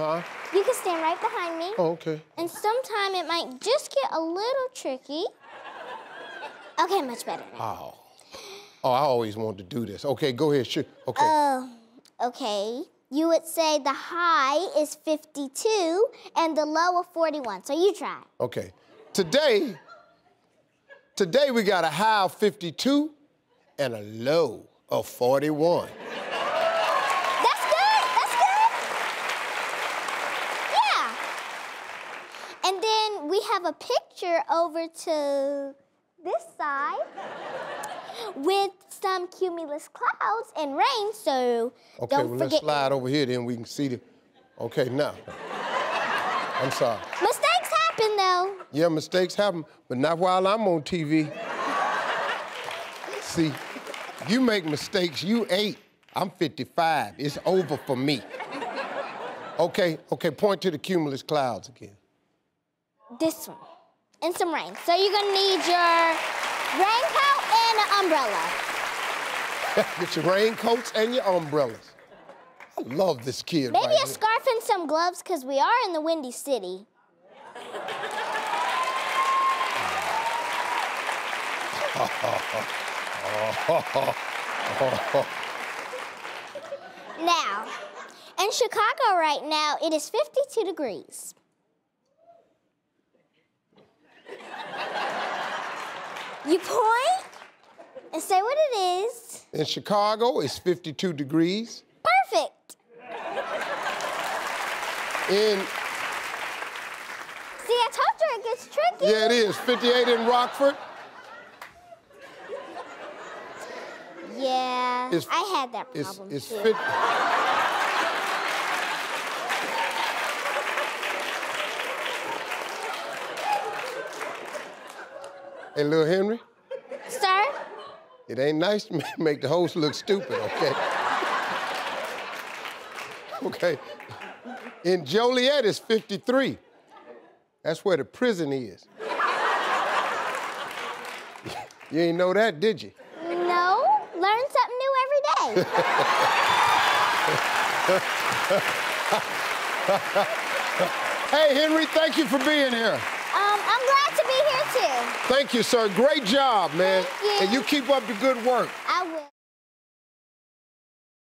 Huh? You can stand right behind me. Oh, okay. And sometime it might just get a little tricky. Okay, much better now. Oh. Oh, I always wanted to do this. Okay, go ahead, shoot. Okay. Oh, okay. You would say the high is 52 and the low of 41. So you try. Okay. Today, today we got a high of 52 and a low of 41. That's good. That's good. Yeah. And then we have a picture over to this side with some cumulus clouds and rain, so Okay, don't well, forget. let's slide over here, then we can see the. Okay, now. I'm sorry. Mistakes happen, though. Yeah, mistakes happen, but not while I'm on TV. See, you make mistakes, you eight, I'm 55. It's over for me. Okay, okay, point to the cumulus clouds again. This one. And some rain. So you're gonna need your raincoat and an umbrella. Get your raincoats and your umbrellas. I love this kid Maybe right a here. scarf and some gloves, because we are in the Windy City. Now, in Chicago right now, it is 52 degrees. You point and say what it is. In Chicago, it's 52 degrees. Perfect. In, See, I told you it gets tricky. yeah, it is, 58 in Rockford. Yeah, It's- I had that It's, problem it's too. 50. Hey, little Henry, Sir, it ain't nice to make the host look stupid, okay? okay. In Joliet, it's 53. That's where the prison is. you ain't know that, did you? no, learn something new every day. Hey, Henry, thank you for being here. I'm glad to be here too. Thank you, sir. Great job, man. You. And you keep up the good work. I will.